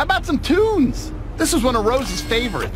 How about some tunes? This is one of Rose's favorites.